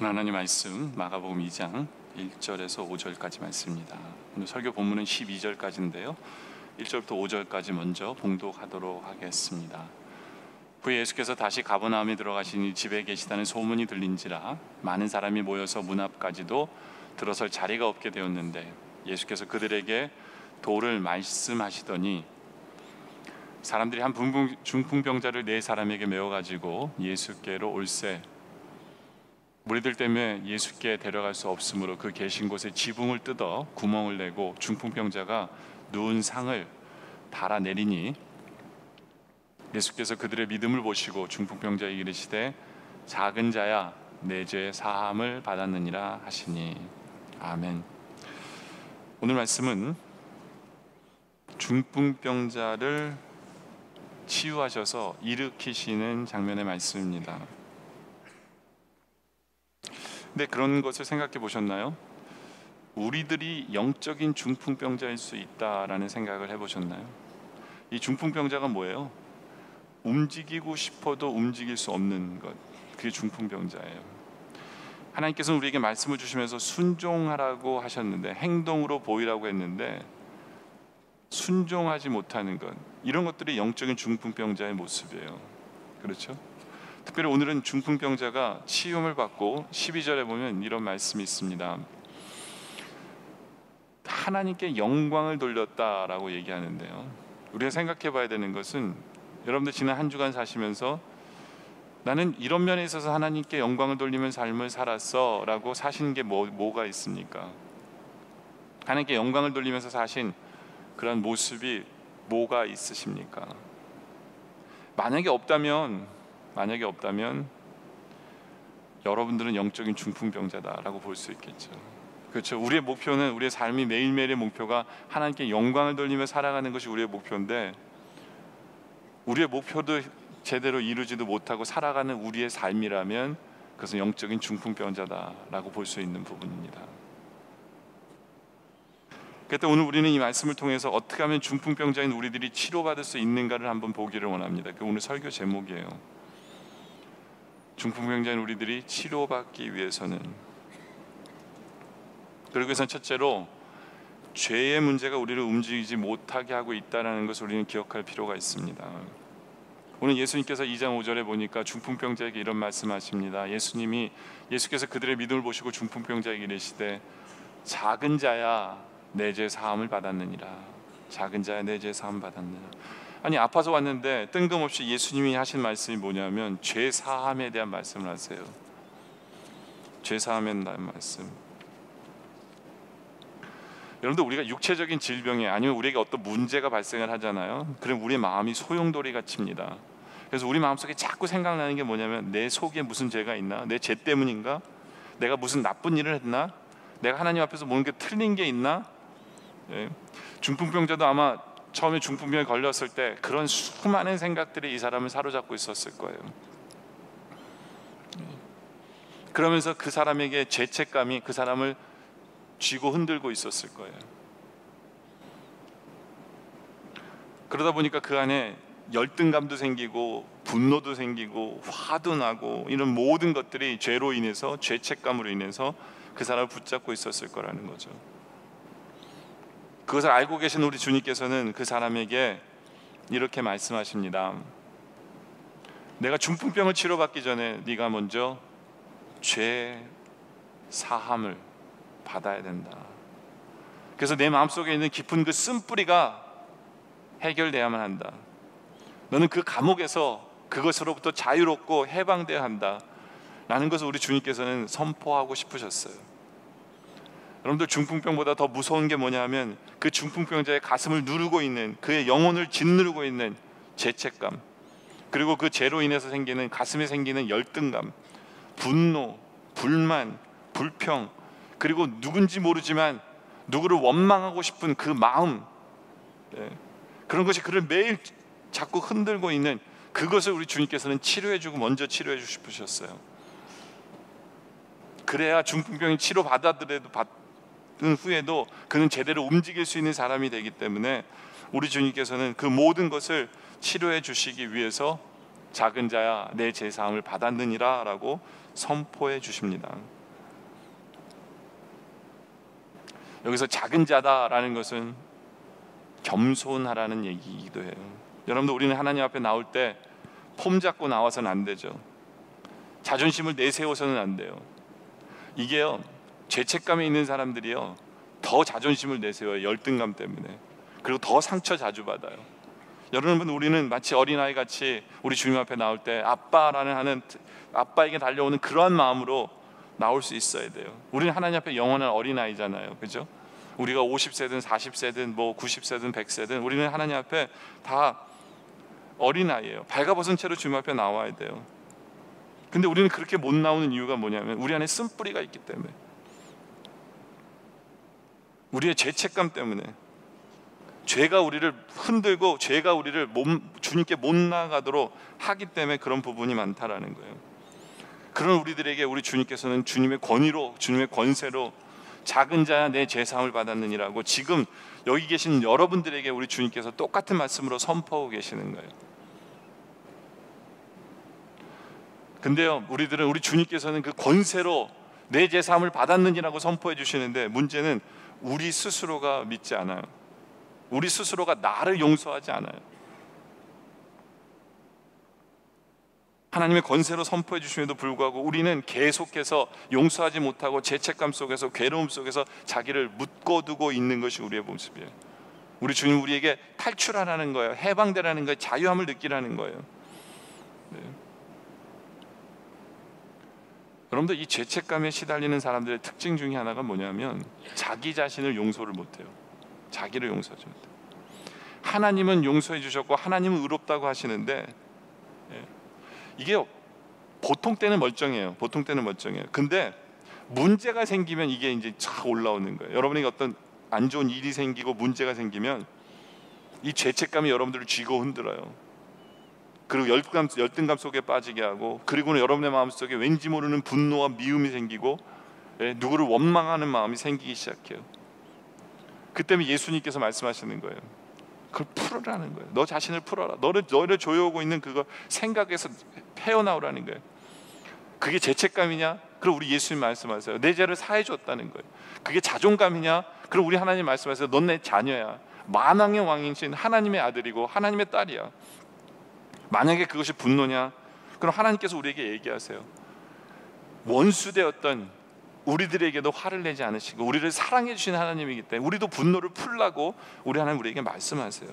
하나님 말씀 마가복음 2장 1절에서 5절까지 말씀입니다. 오늘 설교 본문은 12절까지인데요. 1절부터 5절까지 먼저 봉독하도록 하겠습니다. 후에 예수께서 다시 가버나움에 들어가시니 집에 계시다는 소문이 들린지라 많은 사람이 모여서 문 앞까지도 들어설 자리가 없게 되었는데 예수께서 그들에게 도를 말씀하시더니 사람들이 한 중풍병자를 네 사람에게 메워 가지고 예수께로 올세 무리들 때문에 예수께 데려갈 수 없으므로 그 계신 곳에 지붕을 뜯어 구멍을 내고 중풍병자가 누운 상을 달아내리니 예수께서 그들의 믿음을 보시고 중풍병자에게 이르시되 작은 자야 내 죄 사함을 받았느니라 하시니 아멘. 오늘 말씀은 중풍병자를 치유하셔서 일으키시는 장면의 말씀입니다. 근데 그런 것을 생각해 보셨나요? 우리들이 영적인 중풍병자일 수 있다라는 생각을 해보셨나요? 이 중풍병자가 뭐예요? 움직이고 싶어도 움직일 수 없는 것. 그게 중풍병자예요. 하나님께서는 우리에게 말씀을 주시면서 순종하라고 하셨는데 행동으로 보이라고 했는데 순종하지 못하는 것. 이런 것들이 영적인 중풍병자의 모습이에요. 그렇죠? 특별히 오늘은 중풍병자가 치유를 받고 12절에 보면 이런 말씀이 있습니다. 하나님께 영광을 돌렸다라고 얘기하는데요. 우리가 생각해 봐야 되는 것은 여러분들 지난 한 주간 사시면서 나는 이런 면에 있어서 하나님께 영광을 돌리는 삶을 살았어 라고 사신 게 뭐, 뭐가 있습니까? 하나님께 영광을 돌리면서 사신 그런 모습이 뭐가 있으십니까? 만약에 없다면 만약에 없다면 여러분들은 영적인 중풍병자다라고 볼 수 있겠죠. 그렇죠. 우리의 목표는 우리의 삶이 매일매일의 목표가 하나님께 영광을 돌리며 살아가는 것이 우리의 목표인데 우리의 목표도 제대로 이루지도 못하고 살아가는 우리의 삶이라면 그것은 영적인 중풍병자다라고 볼 수 있는 부분입니다. 그때 오늘 우리는 이 말씀을 통해서 어떻게 하면 중풍병자인 우리들이 치료받을 수 있는가를 한번 보기를 원합니다. 그 오늘 설교 제목이에요. 중풍병자인 우리들이 치료받기 위해서는 그리고 우선 첫째로 죄의 문제가 우리를 움직이지 못하게 하고 있다는 것을 우리는 기억할 필요가 있습니다. 오늘 예수님께서 2장 5절에 보니까 중풍병자에게 이런 말씀하십니다. 예수님이 예수께서 그들의 믿음을 보시고 중풍병자에게 이르시되 작은 자야 내 죄 사함을 받았느니라. 작은 자야 내 죄 사함 받았느니라. 아니 아파서 왔는데 뜬금없이 예수님이 하신 말씀이 뭐냐면 죄 사함에 대한 말씀을 하세요. 죄 사함에 대한 말씀. 여러분들 우리가 육체적인 질병에 아니면 우리에게 어떤 문제가 발생을 하잖아요. 그럼 우리 마음이 소용돌이가 칩니다. 그래서 우리 마음속에 자꾸 생각나는 게 뭐냐면 내 속에 무슨 죄가 있나? 내 죄 때문인가? 내가 무슨 나쁜 일을 했나? 내가 하나님 앞에서 뭔게 틀린 게 있나? 예. 중풍병자도 아마 처음에 중풍병에 걸렸을 때 그런 수많은 생각들이 이 사람을 사로잡고 있었을 거예요. 예. 그러면서 그 사람에게 죄책감이 그 사람을 쥐고 흔들고 있었을 거예요. 그러다 보니까 그 안에 열등감도 생기고 분노도 생기고 화도 나고 이런 모든 것들이 죄로 인해서 죄책감으로 인해서 그 사람을 붙잡고 있었을 거라는 거죠. 그것을 알고 계신 우리 주님께서는 그 사람에게 이렇게 말씀하십니다. 내가 중풍병을 치료받기 전에 네가 먼저 죄 사함을 받아야 된다. 그래서 내 마음속에 있는 깊은 그 쓴뿌리가 해결돼야만 한다. 너는 그 감옥에서 그것으로부터 자유롭고 해방돼야 한다. 라는 것을 우리 주님께서는 선포하고 싶으셨어요. 여러분들 중풍병보다 더 무서운 게 뭐냐면 그 중풍병자의 가슴을 누르고 있는 그의 영혼을 짓누르고 있는 죄책감 그리고 그 죄로 인해서 생기는 가슴에 생기는 열등감, 분노, 불만, 불평 그리고 누군지 모르지만 누구를 원망하고 싶은 그 마음 네. 그런 것이 그를 매일 자꾸 흔들고 있는 그것을 우리 주님께서는 치료해주고 먼저 치료해 주고 싶으셨어요. 그래야 중풍병이 치료 받아들여도 받은 후에도 그는 제대로 움직일 수 있는 사람이 되기 때문에 우리 주님께서는 그 모든 것을 치료해 주시기 위해서 작은 자야 내 제사함을 받았느니라라고 선포해 주십니다. 여기서 작은 자다라는 것은 겸손하라는 얘기이기도 해요. 여러분들 우리는 하나님 앞에 나올 때 폼 잡고 나와서는 안 되죠. 자존심을 내세워서는 안 돼요. 이게요 죄책감에 있는 사람들이요 더 자존심을 내세워요 열등감 때문에 그리고 더 상처 자주 받아요. 여러분 우리는 마치 어린아이 같이 우리 주님 앞에 나올 때 아빠라는 하는 아빠에게 달려오는 그러한 마음으로 나올 수 있어야 돼요. 우리는 하나님 앞에 영원한 어린아이잖아요. 그죠? 우리가 50세든 40세든 뭐 90세든 100세든 우리는 하나님 앞에 다 어린아이예요. 발가벗은 채로 주님 앞에 나와야 돼요. 근데 우리는 그렇게 못 나오는 이유가 뭐냐면 우리 안에 쓴뿌리가 있기 때문에 우리의 죄책감 때문에 죄가 우리를 흔들고 죄가 우리를 몸, 주님께 못 나가도록 하기 때문에 그런 부분이 많다라는 거예요. 그런 우리들에게 우리 주님께서는 주님의 권위로 주님의 권세로 작은 자야 내 죄사함을 받았느니라고 지금 여기 계신 여러분들에게 우리 주님께서 똑같은 말씀으로 선포하고 계시는 거예요. 근데요, 우리들은 우리 주님께서는 그 권세로 내 죄사함을 받았느니라고 선포해 주시는데 문제는 우리 스스로가 믿지 않아요. 우리 스스로가 나를 용서하지 않아요. 하나님의 권세로 선포해 주심에도 불구하고 우리는 계속해서 용서하지 못하고 죄책감 속에서 괴로움 속에서 자기를 묶어두고 있는 것이 우리의 모습이에요. 우리 주님 우리에게 탈출하라는 거예요. 해방되라는 거예요. 자유함을 느끼라는 거예요. 네. 여러분들 이 죄책감에 시달리는 사람들의 특징 중에 하나가 뭐냐면 자기 자신을 용서를 못해요. 자기를 용서하지 못해요. 하나님은 용서해 주셨고 하나님은 의롭다고 하시는데 예. 이게 보통 때는 멀쩡해요. 보통 때는 멀쩡해요. 근데 문제가 생기면 이게 이제 쫙 올라오는 거예요. 여러분에게 어떤 안 좋은 일이 생기고 문제가 생기면 이 죄책감이 여러분들을 쥐고 흔들어요. 그리고 열등감, 열등감 속에 빠지게 하고 그리고는 여러분의 마음속에 왠지 모르는 분노와 미움이 생기고 예, 누구를 원망하는 마음이 생기기 시작해요. 그때면 예수님께서 말씀하시는 거예요. 그걸 풀어라는 거예요. 너 자신을 풀어라. 너를 너를 조여오고 있는 그거 생각에서 헤어나오라는 거예요. 그게 죄책감이냐? 그럼 우리 예수님 말씀하세요. 내 죄를 사해 줬다는 거예요. 그게 자존감이냐? 그럼 우리 하나님 말씀하세요. 넌 내 자녀야. 만왕의 왕이신 하나님의 아들이고 하나님의 딸이야. 만약에 그것이 분노냐? 그럼 하나님께서 우리에게 얘기하세요. 원수되었던 우리들에게도 화를 내지 않으시고 우리를 사랑해 주시는 하나님이기 때문에 우리도 분노를 풀라고 우리 하나님 우리에게 말씀하세요.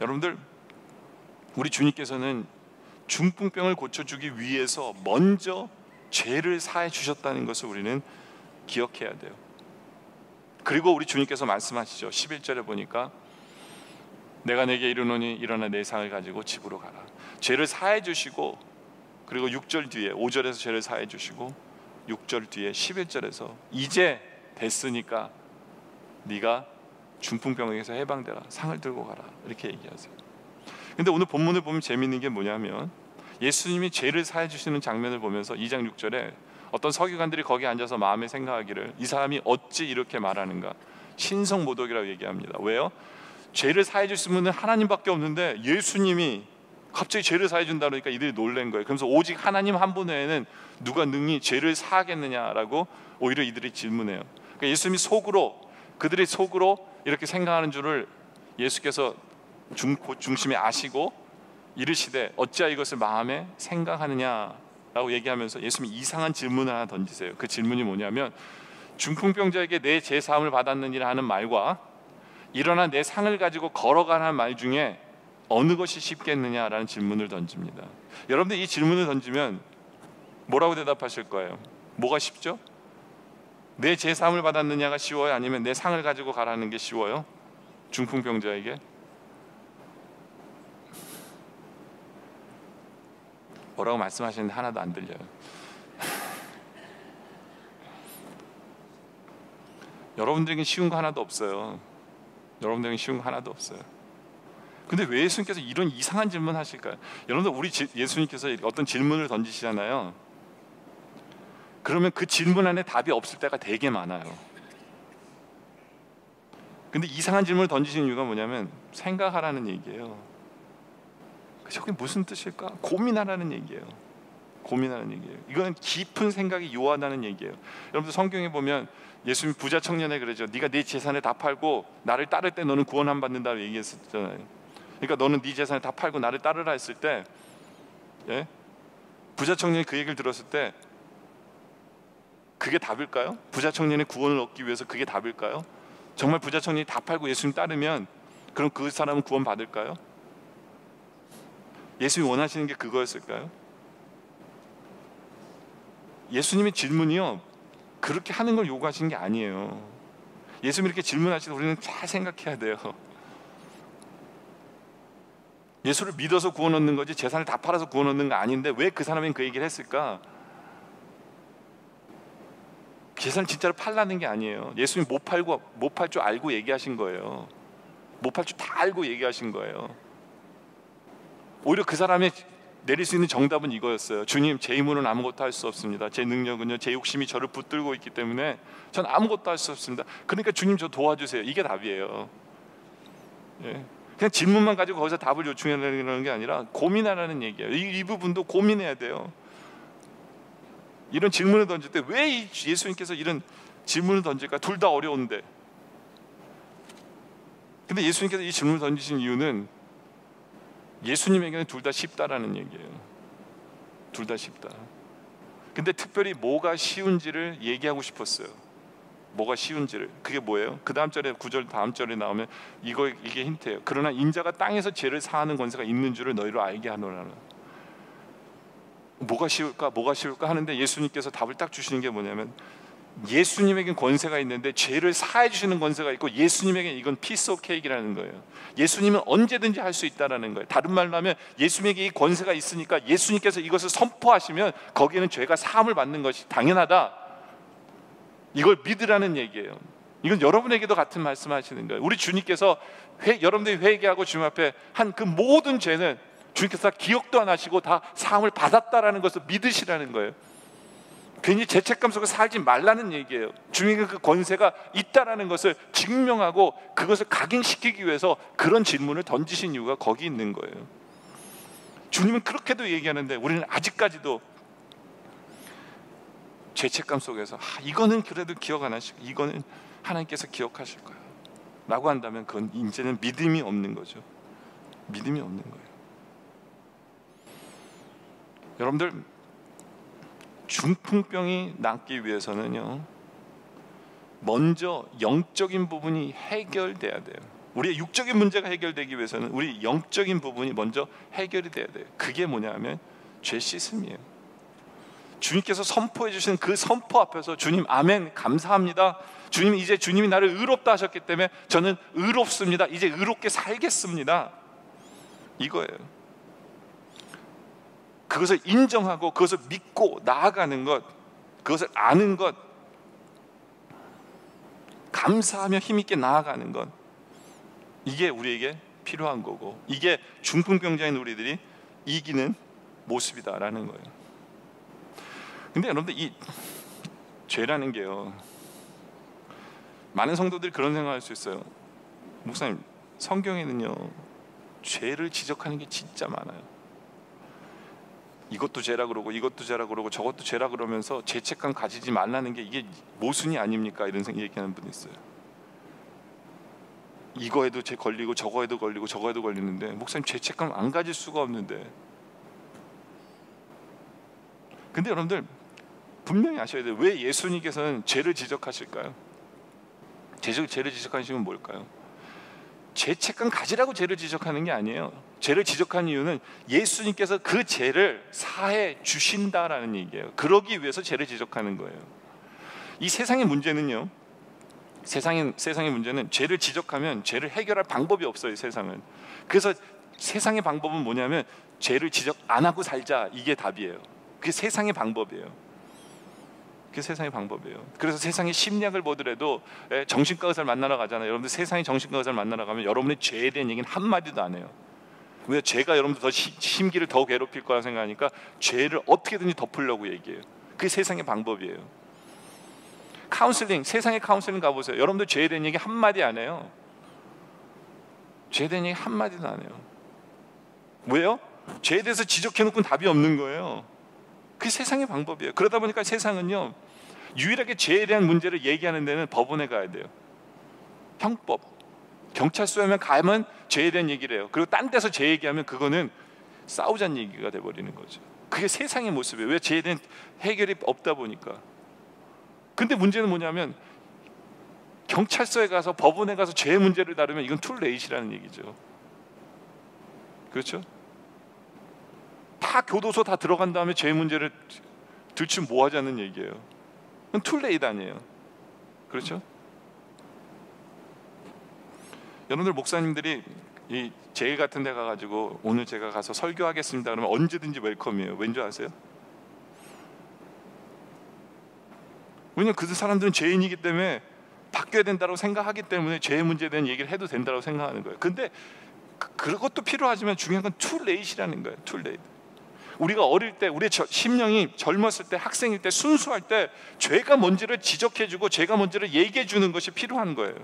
여러분들 우리 주님께서는 중풍병을 고쳐주기 위해서 먼저 죄를 사해 주셨다는 것을 우리는 기억해야 돼요. 그리고 우리 주님께서 말씀하시죠. 11절에 보니까 내가 내게 이르노니 일어나 내 상을 가지고 집으로 가라. 죄를 사해 주시고 그리고 6절 뒤에 5절에서 죄를 사해 주시고 6절 뒤에 11절에서 이제 됐으니까 네가 중풍병에서 해방되라 상을 들고 가라 이렇게 얘기하세요. 근데 오늘 본문을 보면 재미있는 게 뭐냐면 예수님이 죄를 사해 주시는 장면을 보면서 2장 6절에 어떤 서기관들이 거기 앉아서 마음에 생각하기를 이 사람이 어찌 이렇게 말하는가 신성 모독이라고 얘기합니다. 왜요? 죄를 사해 주신 분은 하나님밖에 없는데 예수님이 갑자기 죄를 사해 준다 그러니까 이들이 놀란 거예요. 그래서 오직 하나님 한 분 외에는 누가 능히 죄를 사하겠느냐라고 오히려 이들이 질문해요. 그러니까 예수님이 속으로 그들의 속으로 이렇게 생각하는 줄을 예수께서 중, 중심에 아시고 이르시되 어찌하 이것을 마음에 생각하느냐라고 얘기하면서 예수님이 이상한 질문을 하나 던지세요. 그 질문이 뭐냐면 중풍병자에게 내 제 사함을 받았느니라 하는 말과 일어나 내 상을 가지고 걸어가라는 말 중에 어느 것이 쉽겠느냐라는 질문을 던집니다. 여러분들 이 질문을 던지면 뭐라고 대답하실 거예요? 뭐가 쉽죠? 내 제사함을 받았느냐가 쉬워요? 아니면 내 상을 가지고 가라는 게 쉬워요? 중풍병자에게? 뭐라고 말씀하시는데 하나도 안 들려요. 여러분들에게 쉬운 거 하나도 없어요. 여러분들에게 쉬운 거 하나도 없어요. 근데 왜 예수님께서 이런 이상한 질문 하실까요? 여러분들 우리 예수님께서 어떤 질문을 던지시잖아요. 그러면 그 질문 안에 답이 없을 때가 되게 많아요. 근데 이상한 질문을 던지시는 이유가 뭐냐면 생각하라는 얘기예요. 저게 무슨 뜻일까? 고민하라는 얘기예요. 고민하는 얘기예요. 이거는 깊은 생각이 요하다는 얘기예요. 여러분들 성경에 보면 예수님 부자 청년에 그러죠. 네가 네 재산을 다 팔고 나를 따를 때 너는 구원 안 받는다고 얘기했었잖아요. 그러니까 너는 네 재산을 다 팔고 나를 따르라 했을 때 예? 부자 청년이 그 얘기를 들었을 때 그게 답일까요? 부자 청년의 구원을 얻기 위해서 그게 답일까요? 정말 부자 청년이 다 팔고 예수님 따르면 그럼 그 사람은 구원 받을까요? 예수님이 원하시는 게 그거였을까요? 예수님의 질문이요 그렇게 하는 걸 요구하시는 게 아니에요. 예수님 이렇게 질문하시는 우리는 잘 생각해야 돼요. 예수를 믿어서 구원 얻는 거지 재산을 다 팔아서 구원 얻는 거 아닌데 왜 그 사람이 그 얘기를 했을까? 재산을 진짜로 팔라는 게 아니에요. 예수님 못 팔고 못 팔 줄 알고 얘기하신 거예요. 못 팔 줄 다 알고 얘기하신 거예요. 오히려 그 사람의 내릴 수 있는 정답은 이거였어요. 주님, 제 힘으로는 아무것도 할 수 없습니다. 제 능력은요, 제 욕심이 저를 붙들고 있기 때문에 전 아무것도 할 수 없습니다. 그러니까 주님 저 도와주세요. 이게 답이에요. 예. 그냥 질문만 가지고 거기서 답을 요청하는 게 아니라 고민하라는 얘기예요. 이, 이 부분도 고민해야 돼요. 이런 질문을 던질 때 왜 예수님께서 이런 질문을 던질까? 둘 다 어려운데. 근데 예수님께서 이 질문을 던지신 이유는 예수님에게는 둘 다 쉽다라는 얘기예요. 둘 다 쉽다. 근데 특별히 뭐가 쉬운지를 얘기하고 싶었어요. 뭐가 쉬운지를 그게 뭐예요? 그 다음 절에 구절 다음 절에 나오면 이거 이게 힌트예요. 그러나 인자가 땅에서 죄를 사하는 권세가 있는 줄을 너희로 알게 하노라. 뭐가 쉬울까? 뭐가 쉬울까 하는데 예수님께서 답을 딱 주시는 게 뭐냐면 예수님에겐 권세가 있는데 죄를 사해 주시는 권세가 있고 예수님에겐 이건 piece of cake라는 거예요. 예수님은 언제든지 할 수 있다라는 거예요. 다른 말로 하면 예수님에게 이 권세가 있으니까 예수님께서 이것을 선포하시면 거기에는 죄가 사함을 받는 것이 당연하다. 이걸 믿으라는 얘기예요. 이건 여러분에게도 같은 말씀 하시는 거예요. 우리 주님께서 회, 여러분들이 회개하고 주님 앞에 한 그 모든 죄는 주님께서 기억도 안 하시고 다 사함을 받았다라는 것을 믿으시라는 거예요. 괜히 죄책감 속에 살지 말라는 얘기예요. 주님의 그 권세가 있다라는 것을 증명하고 그것을 각인시키기 위해서 그런 질문을 던지신 이유가 거기 있는 거예요. 주님은 그렇게도 얘기하는데 우리는 아직까지도 죄책감 속에서 아, 이거는 그래도 기억 안 하시고 이거는 하나님께서 기억하실 거예요. 라고 한다면 그건 이제는 믿음이 없는 거죠. 믿음이 없는 거예요. 여러분들 중풍병이 낫기 위해서는요. 먼저 영적인 부분이 해결돼야 돼요. 우리의 육적인 문제가 해결되기 위해서는 우리 영적인 부분이 먼저 해결이 돼야 돼요. 그게 뭐냐면 죄 씻음이에요. 주님께서 선포해 주신 그 선포 앞에서 주님 아멘 감사합니다. 주님 이제 주님이 나를 의롭다 하셨기 때문에 저는 의롭습니다. 이제 의롭게 살겠습니다. 이거예요. 그것을 인정하고 그것을 믿고 나아가는 것, 그것을 아는 것, 감사하며 힘있게 나아가는 것, 이게 우리에게 필요한 거고, 이게 중풍 병자인 우리들이 이기는 모습이다라는 거예요. 근데 여러분들 이 죄라는 게요, 많은 성도들이 그런 생각할 수 있어요. 목사님, 성경에는요, 죄를 지적하는 게 진짜 많아요. 이것도 죄라 그러고 이것도 죄라 그러고 저것도 죄라 그러면서 죄책감 가지지 말라는 게 이게 모순이 아닙니까? 이런 생각 얘기하는 분이 있어요. 이거에도 죄 걸리고 저거에도 걸리고 저거에도 걸리는데 목사님 죄책감 안 가질 수가 없는데 근데 여러분들 분명히 아셔야 돼요. 왜 예수님께서는 죄를 지적하실까요? 죄를 지적하시면 뭘까요? 죄책감 가지라고 죄를 지적하는 게 아니에요. 죄를 지적한 이유는 예수님께서 그 죄를 사해 주신다라는 얘기예요. 그러기 위해서 죄를 지적하는 거예요. 이 세상의 문제는요. 세상의 세상의 문제는 죄를 지적하면 죄를 해결할 방법이 없어요. 세상은. 그래서 세상의 방법은 뭐냐면 죄를 지적 안 하고 살자 이게 답이에요. 그게 세상의 방법이에요. 그게 세상의 방법이에요. 그래서 세상의 심리학을 보더라도 예, 정신과 의사를 만나러 가잖아요. 여러분들 세상의 정신과 의사를 만나러 가면 여러분의 죄에 대한 얘기는 한 마디도 안 해요. 왜 죄가 여러분들 더 심기를 더 괴롭힐 거라 생각하니까 죄를 어떻게든지 덮으려고 얘기해요. 그게 세상의 방법이에요. 카운슬링 세상의 카운슬링 가보세요. 여러분들 죄에 대한 얘기 한 마디 안 해요. 죄에 대한 얘기 한 마디도 안 해요. 왜요? 죄에 대해서 지적해놓고 답이 없는 거예요. 그 세상의 방법이에요. 그러다 보니까 세상은요 유일하게 죄에 대한 문제를 얘기하는 데는 법원에 가야 돼요. 형법, 경찰서에만 가면 죄에 대한 얘기를 해요. 그리고 딴 데서 죄 얘기하면 그거는 싸우자는 얘기가 돼 버리는 거죠. 그게 세상의 모습이에요. 왜 죄에 대한 해결이 없다 보니까. 근데 문제는 뭐냐면 경찰서에 가서 법원에 가서 죄 문제를 다루면 이건 too late이라는 얘기죠. 그렇죠? 다 교도소 다 들어간 다음에 죄 문제를 들추 뭐 하자는 얘기예요. 그건 too late 아니에요. 그렇죠? 여러분들 목사님들이 이 jail 같은 데 가가지고 오늘 제가 가서 설교하겠습니다 그러면 언제든지 welcome이에요. 왠지 아세요? 왜냐면 그 사람들은 죄인이기 때문에 바뀌어야 된다고 생각하기 때문에 죄 문제에 대한 얘기를 해도 된다고 생각하는 거예요. 근데 그, 그것도 필요하지만 중요한 건 too late이라는 거예요. too late. 우리가 어릴 때 우리 심령이 젊었을 때 학생일 때 순수할 때 죄가 뭔지를 지적해 주고 죄가 뭔지를 얘기해 주는 것이 필요한 거예요.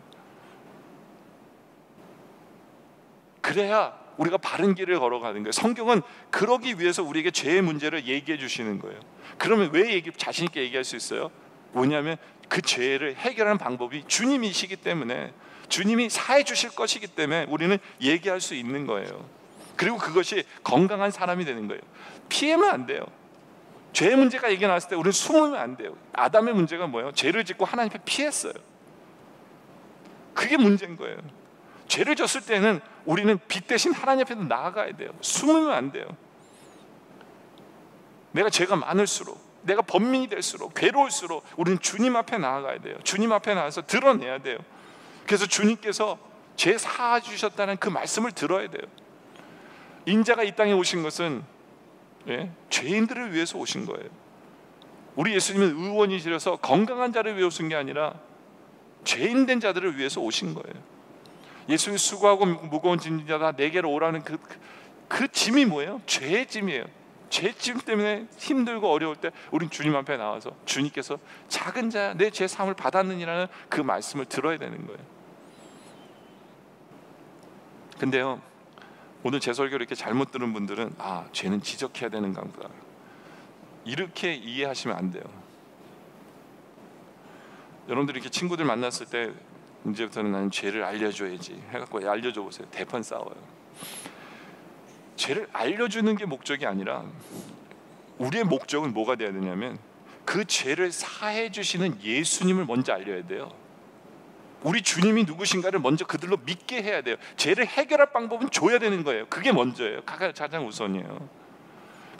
그래야 우리가 바른 길을 걸어가는 거예요. 성경은 그러기 위해서 우리에게 죄의 문제를 얘기해 주시는 거예요. 그러면 왜 얘기, 자신 있게 얘기할 수 있어요? 뭐냐면 그 죄를 해결하는 방법이 주님이시기 때문에 주님이 사해 주실 것이기 때문에 우리는 얘기할 수 있는 거예요. 그리고 그것이 건강한 사람이 되는 거예요. 피하면 안 돼요. 죄 문제가 얘기 나왔을 때 우리는 숨으면 안 돼요. 아담의 문제가 뭐예요? 죄를 짓고 하나님 앞에 피했어요. 그게 문제인 거예요. 죄를 졌을 때는 우리는 빛 대신 하나님 앞에 나아가야 돼요. 숨으면 안 돼요. 내가 죄가 많을수록 내가 범민이 될수록 괴로울수록 우리는 주님 앞에 나아가야 돼요. 주님 앞에 나와서 드러내야 돼요. 그래서 주님께서 죄 사하 주셨다는 그 말씀을 들어야 돼요. 인자가 이 땅에 오신 것은 예? 죄인들을 위해서 오신 거예요. 우리 예수님은 의원이시려서 건강한 자를 위해 오신 게 아니라 죄인 된 자들을 위해서 오신 거예요. 예수님 수고하고 무거운 짐자다 내게로 오라는 그, 그, 그 짐이 뭐예요? 죄의 짐이에요. 죄짐 때문에 힘들고 어려울 때 우린 주님 앞에 나와서 주님께서 작은 자 내 죄 사함을 받았느니라는 그 말씀을 들어야 되는 거예요. 근데요 오늘 제 설교를 이렇게 잘못 들은 분들은 아 죄는 지적해야 되는 건가 이렇게 이해하시면 안 돼요. 여러분들이 이렇게 친구들 만났을 때 이제부터는 나는 죄를 알려줘야지 해갖고 알려줘 보세요. 대판 싸워요. 죄를 알려주는 게 목적이 아니라 우리의 목적은 뭐가 돼야 되냐면 그 죄를 사해 주시는 예수님을 먼저 알려야 돼요. 우리 주님이 누구신가를 먼저 그들로 믿게 해야 돼요. 죄를 해결할 방법은 줘야 되는 거예요. 그게 먼저예요. 가장 우선이에요.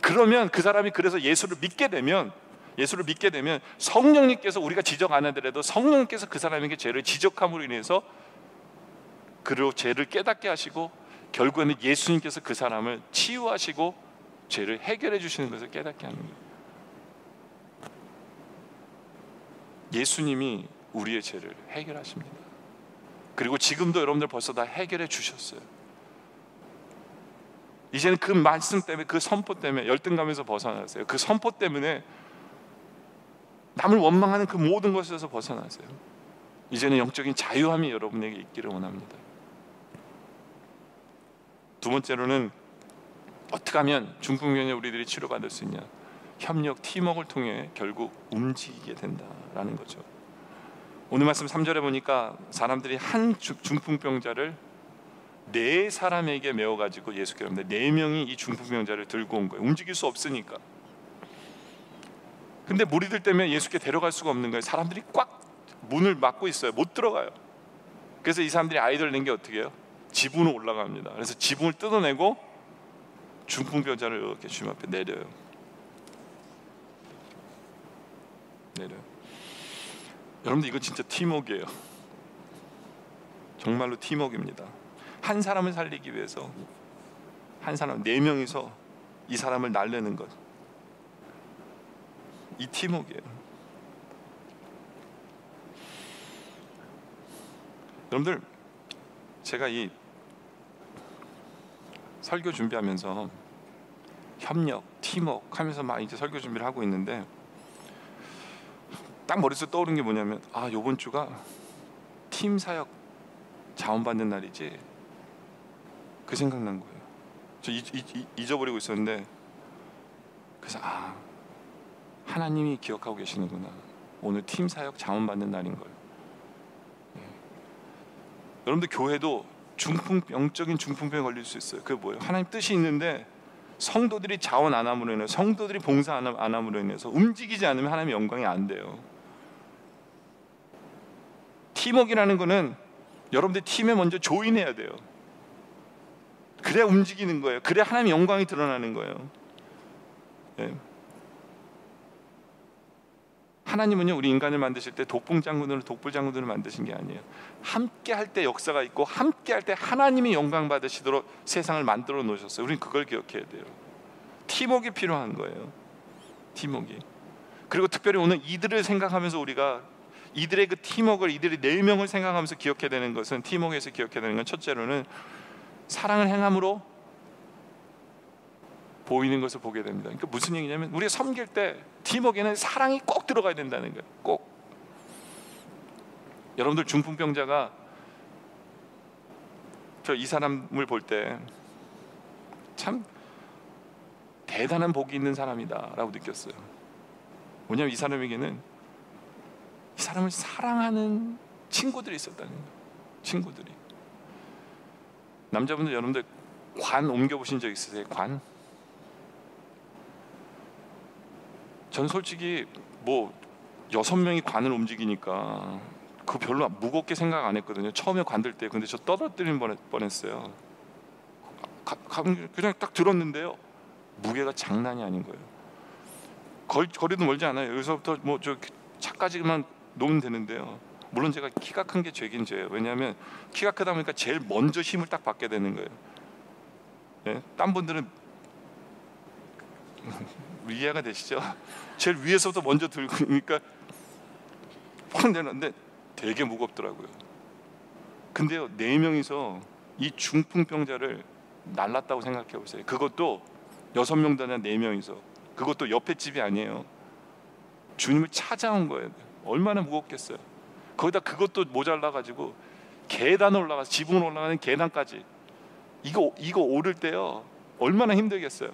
그러면 그 사람이 그래서 예수를 믿게 되면 예수를 믿게 되면 성령님께서 우리가 지적 안 하더라도 성령님께서 그 사람에게 죄를 지적함으로 인해서 그리고 죄를 깨닫게 하시고 결국에는 예수님께서 그 사람을 치유하시고 죄를 해결해 주시는 것을 깨닫게 하는 거예요. 예수님이 우리의 죄를 해결하십니다. 그리고 지금도 여러분들 벌써 다 해결해 주셨어요. 이제는 그 말씀 때문에 그 선포 때문에 열등감에서 벗어나세요. 그 선포 때문에 남을 원망하는 그 모든 것에서 벗어나세요. 이제는 영적인 자유함이 여러분에게 있기를 원합니다. 두 번째로는 어떻게 하면 중풍면에 우리들이 치료받을 수 있냐? 협력, 팀워크를 통해 결국 움직이게 된다라는 거죠. 오늘 말씀 3절에 보니까 사람들이 한 중풍병자를 네 사람에게 메워 가지고 예수께 오는데 네 명이 이 중풍병자를 들고 온 거예요. 움직일 수 없으니까. 근데 무리들 때문에 예수께 데려갈 수가 없는 거예요. 사람들이 꽉 문을 막고 있어요. 못 들어가요. 그래서 이 사람들이 아이들 낸 게 어떻게 해요? 지붕으로 올라갑니다. 그래서 지붕을 뜯어내고 중풍병자를 이렇게 주님 앞에 내려요. 내려. 여러분들 이거 진짜 팀워크예요. 정말로 팀워크입니다. 한 사람을 살리기 위해서 한 사람 네 명이서 이 사람을 날리는 것. 이 팀워크예요. 여러분들 제가 이 설교 준비하면서 협력, 팀워크 하면서 막 이제 설교 준비를 하고 있는데 딱 머릿속에 떠오른 게 뭐냐면 아 요번 주가 팀 사역 자원 받는 날이지 그 생각난 거예요. 저 잊, 잊, 잊어버리고 있었는데 그래서 아 하나님이 기억하고 계시는구나. 오늘 팀 사역 자원받는 날인 걸. 네. 예. 여러분들 교회도 중풍 영적인 중풍병에 걸릴 수 있어요. 그게 뭐예요? 하나님 뜻이 있는데 성도들이 자원 안 함으로 인해 성도들이 봉사 안, 함으로 인해서 움직이지 않으면 하나님의 영광이 안 돼요. 팀웍이라는 거는 여러분들 팀에 먼저 조인해야 돼요. 그래야 움직이는 거예요. 그래야 하나님의 영광이 드러나는 거예요. 네. 하나님은요 우리 인간을 만드실 때 독불 장군으로 독불 장군으로 만드신 게 아니에요. 함께 할 때 역사가 있고 함께 할 때 하나님이 영광 받으시도록 세상을 만들어 놓으셨어요. 우리는 그걸 기억해야 돼요. 팀웍이 필요한 거예요. 팀웍이 그리고 특별히 오늘 이들을 생각하면서 우리가 이들의 그 팀웍을 이들의 네 명을 생각하면서 기억해야 되는 것은 팀웍에서 기억해야 되는 건 첫째로는 사랑을 행함으로 보이는 것을 보게 됩니다. 그러니까 무슨 얘기냐면 우리가 섬길 때 팀워크에는 사랑이 꼭 들어가야 된다는 거예요. 꼭. 여러분들 중풍병자가 저 이 사람을 볼 때 참 대단한 복이 있는 사람이다라고 느꼈어요. 뭐냐면 이 사람에게는 이 사람을 사랑하는 친구들이 있었다는 거예요. 친구들이. 남자분들 여러분들 관 옮겨보신 적 있으세요? 관? 전 솔직히 뭐 여섯 명이 관을 움직이니까 그 별로 무겁게 생각 안 했거든요. 처음에 관들 때 근데 저 떨어뜨린 뻔했어요. 그냥 딱 들었는데요. 무게가 장난이 아닌 거예요. 걸, 거리도 멀지 않아요. 여기서부터 뭐 저 차까지만 놓으면 되는데요. 물론 제가 키가 큰 게 죄긴 죄예요. 왜냐하면 키가 크다 보니까 제일 먼저 힘을 딱 받게 되는 거예요. 예? 딴 분들은 이해가 되시죠? 제일 위에서부터 먼저 들고 그러니까 팍 내렸는데 되게 무겁더라고요. 근데요 네 명이서 이 중풍병자를 날랐다고 생각해 보세요. 그것도 여섯 명도 아니라 네 명이서 그것도 옆에 집이 아니에요. 주님을 찾아온 거예요. 얼마나 무겁겠어요. 거기다 그것도 모자라 가지고 계단 올라가서 지붕 올라가는 계단까지 이거 이거 오를 때요 얼마나 힘들겠어요.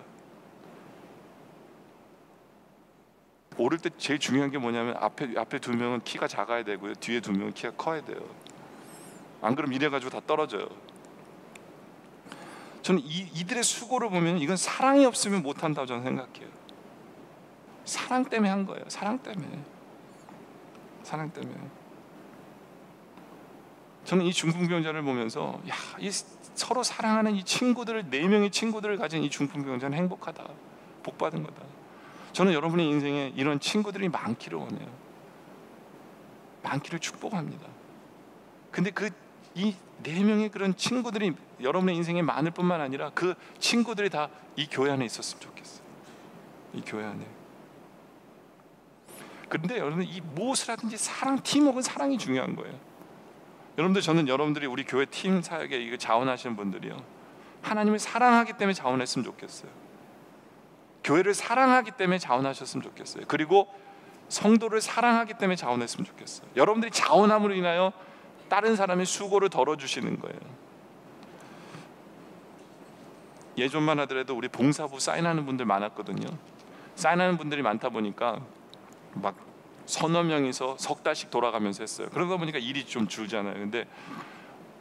오를 때 제일 중요한 게 뭐냐면 앞에 앞에 두 명은 키가 작아야 되고요. 뒤에 두 명은 키가 커야 돼요. 안 그럼 이래 가지고 다 떨어져요. 저는 이, 이들의 수고를 보면 이건 사랑이 없으면 못 한다고 저는 생각해요. 사랑 때문에 한 거예요. 사랑 때문에. 사랑 때문에. 저는 이 중풍병자를 보면서 야, 이 서로 사랑하는 이 친구들을 네 명의 친구들을 가진 이 중풍병자는 행복하다. 복 받은 거다. 저는 여러분의 인생에 이런 친구들이 많기를 원해요. 많기를 축복합니다. 근데 그 이 네 명의 그런 친구들이 여러분의 인생에 많을 뿐만 아니라 그 친구들이 다 이 교회 안에 있었으면 좋겠어요. 이 교회 안에. 그런데 여러분 이 무엇이라든지 사랑 팀워크는 사랑이 중요한 거예요. 여러분들 저는 여러분들이 우리 교회 팀 사역에 이거 자원하시는 분들이요 하나님을 사랑하기 때문에 자원했으면 좋겠어요. 교회를 사랑하기 때문에 자원하셨으면 좋겠어요. 그리고 성도를 사랑하기 때문에 자원했으면 좋겠어요. 여러분들이 자원함으로 인하여 다른 사람의 수고를 덜어주시는 거예요. 예전만 하더라도 우리 봉사부 사인하는 분들 많았거든요. 사인하는 분들이 많다 보니까 막 서너 명이서 석 달씩 돌아가면서 했어요. 그러다 보니까 일이 좀 줄잖아요. 근데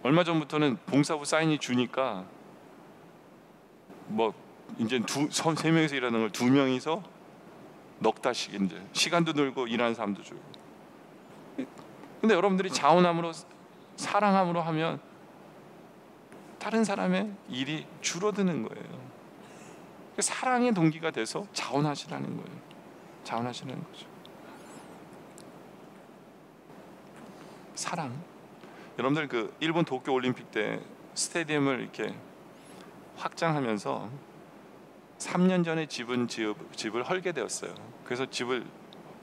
얼마 전부터는 봉사부 사인이 주니까 뭐 이제 두세 명이서 일하는 걸 두 명이서 넉다씩 이제 시간도 늘고 일하는 사람도 줄고. 근데 여러분들이 자원함으로 사랑함으로 하면 다른 사람의 일이 줄어드는 거예요. 그러니까 사랑의 동기가 돼서 자원하시라는 거예요. 자원하시라는 거죠. 사랑. 여러분들 그 일본 도쿄 올림픽 때 스테디움을 이렇게 확장하면서 3년 전에 집은 지읍, 집을 헐게 되었어요. 그래서 집을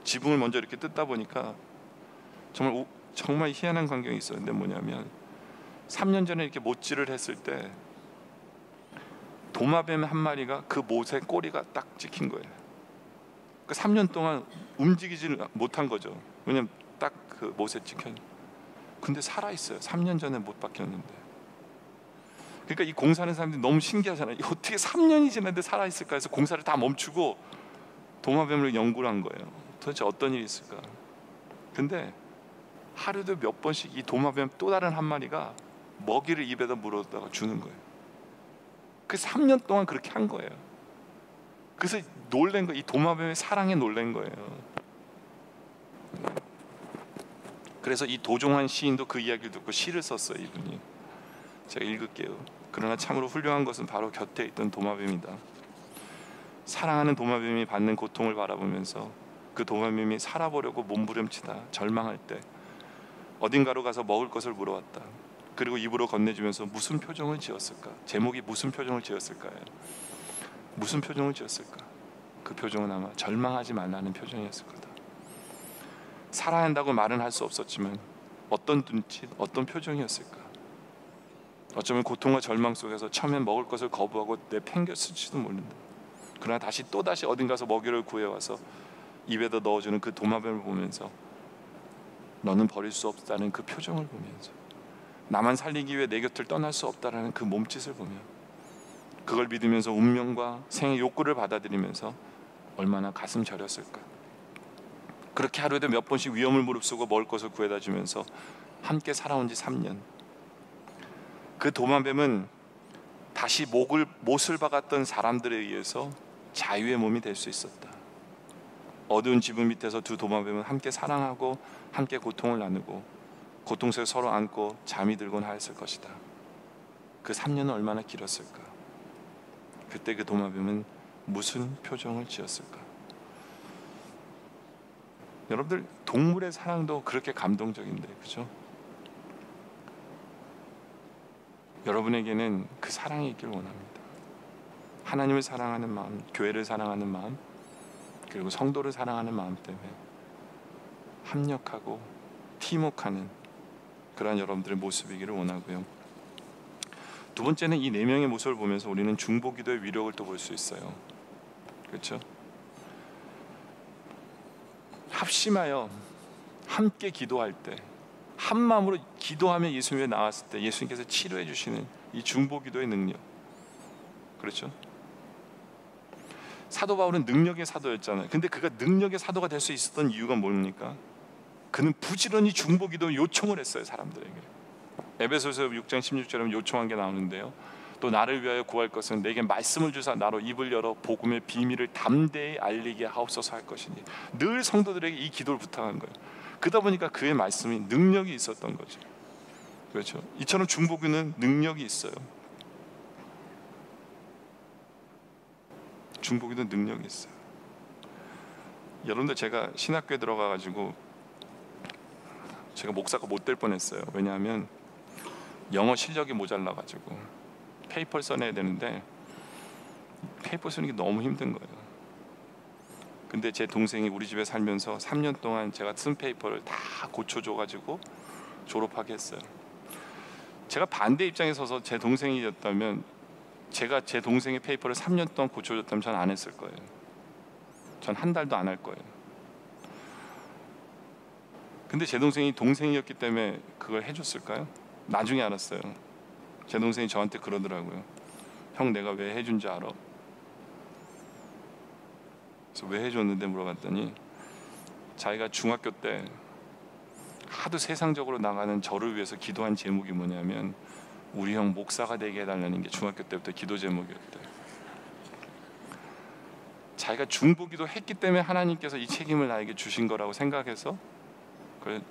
지붕을 먼저 이렇게 뜯다 보니까 정말 오, 정말 희한한 광경이 있었는데 뭐냐면 3년 전에 이렇게 못질을 했을 때 도마뱀 한 마리가 그 못의 꼬리가 딱 찍힌 거예요. 그러니까 그 3년 동안 움직이지를 못한 거죠. 왜냐면 딱 그 못에 찍혀. 근데 살아 있어요. 3년 전에 못 박혔는데. 그러니까 이 공사하는 사람들이 너무 신기하잖아요. 어떻게 3년이 지났는데 살아있을까 해서 공사를 다 멈추고 도마뱀을 연구를 한 거예요. 도대체 어떤 일이 있을까? 근데 하루도 몇 번씩 이 도마뱀 또 다른 한 마리가 먹이를 입에다 물었다가 주는 거예요. 그 3년 동안 그렇게 한 거예요. 그래서 놀란 거, 이 도마뱀의 사랑에 놀란 거예요. 그래서 이 도종환 시인도 그 이야기를 듣고 시를 썼어요, 이분이. 제가 읽을게요. 그러나 참으로 훌륭한 것은 바로 곁에 있던 도마뱀이다. 사랑하는 도마뱀이 받는 고통을 바라보면서 그 도마뱀이 살아보려고 몸부림치다 절망할 때 어딘가로 가서 먹을 것을 물어왔다. 그리고 입으로 건네주면서 무슨 표정을 지었을까? 제목이 무슨 표정을 지었을까요? 무슨 표정을 지었을까? 그 표정은 아마 절망하지 말라는 표정이었을 거다. 사랑한다고 말은 할 수 없었지만 어떤 눈짓, 어떤 표정이었을까? 어쩌면 고통과 절망 속에서 처음엔 먹을 것을 거부하고 내팽겼을지도 모른다. 그러나 다시 또 다시 어딘가서 먹이를 구해와서 입에다 넣어주는 그 도마뱀을 보면서 너는 버릴 수 없다는 그 표정을 보면서 나만 살리기 위해 내 곁을 떠날 수 없다라는 그 몸짓을 보며 그걸 믿으면서 운명과 생의 욕구를 받아들이면서 얼마나 가슴 저렸을까. 그렇게 하루에도 몇 번씩 위험을 무릅쓰고 먹을 것을 구해다 주면서 함께 살아온 지 3년. 그 도마뱀은 다시 목을 못을 박았던 사람들에 의해서 자유의 몸이 될 수 있었다. 어두운 지붕 밑에서 두 도마뱀은 함께 사랑하고 함께 고통을 나누고 고통 속에 서로 안고 잠이 들곤 하였을 것이다. 그 3년은 얼마나 길었을까? 그때 그 도마뱀은 무슨 표정을 지었을까? 여러분들 동물의 사랑도 그렇게 감동적인데 그죠? 여러분에게는 그 사랑이 있길 원합니다. 하나님을 사랑하는 마음, 교회를 사랑하는 마음, 그리고 성도를 사랑하는 마음 때문에 합력하고 팀워크하는 그러한 여러분들의 모습이기를 원하고요. 두 번째는 이 네 명의 모습을 보면서 우리는 중보 기도의 위력을 또 볼 수 있어요. 그렇죠? 합심하여 함께 기도할 때, 한 마음으로 기도하며 예수님에 나왔을 때 예수님께서 치료해 주시는 이 중보 기도의 능력. 그렇죠? 사도 바울은 능력의 사도였잖아요. 근데 그가 능력의 사도가 될 수 있었던 이유가 뭡니까? 그는 부지런히 중보 기도 요청을 했어요 사람들에게. 에베소서 6장 16절에 요청한 게 나오는데요. 또 나를 위하여 구할 것은 내게 말씀을 주사 나로 입을 열어 복음의 비밀을 담대히 알리게 하옵소서 할 것이니 늘 성도들에게 이 기도를 부탁한 거예요. 그러다 보니까 그의 말씀이 능력이 있었던 거죠. 그렇죠. 이처럼 중보기는 능력이 있어요. 중보기도 능력이 있어요. 여러분들 제가 신학교에 들어가 가지고 제가 목사가 못 될 뻔했어요. 왜냐하면 영어 실력이 모자라 가지고 paper를 써내야 되는데 paper 쓰는 게 너무 힘든 거예요. 근데 제 동생이 우리 집에 살면서 3년 동안 제가 쓴 paper를 다 고쳐줘 가지고 졸업하게 했어요. 제가 반대 입장에 서서 제 동생이었다면 제가 제 동생의 paper를 3년 동안 고쳐줬다면 전 안 했을 거예요. 전 한 달도 안 할 거예요. 근데 제 동생이 동생이었기 때문에 그걸 해줬을까요? 나중에 알았어요. 제 동생이 저한테 그러더라고요. 형 내가 왜 해준 줄 알아? 그래서 왜 해줬는데 물어봤더니 자기가 중학교 때 하도 세상적으로 나가는 저를 위해서 기도한 제목이 뭐냐면 우리 형 목사가 되게 해달라는 게 중학교 때부터 기도 제목이었대. 자기가 중보기도 했기 때문에 하나님께서 이 책임을 나에게 주신 거라고 생각해서 그걸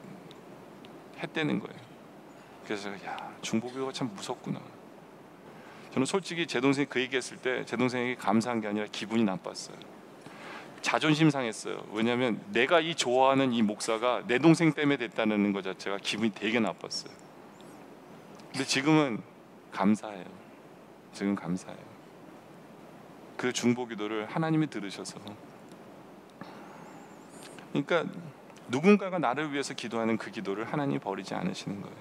했다는 거예요. 그래서 야 중보기도가 참 무섭구나. 저는 솔직히 제 동생이 그 얘기했을 때 제 동생에게 감사한 게 아니라 기분이 나빴어요. 자존심 상했어요. 왜냐하면 내가 이 좋아하는 이 목사가 내 동생 때문에 됐다는 것 자체가 기분이 되게 나빴어요. 근데 지금은 감사해요. 지금 감사해요. 그 중보기도를 하나님이 들으셔서 그러니까 누군가가 나를 위해서 기도하는 그 기도를 하나님이 버리지 않으시는 거예요.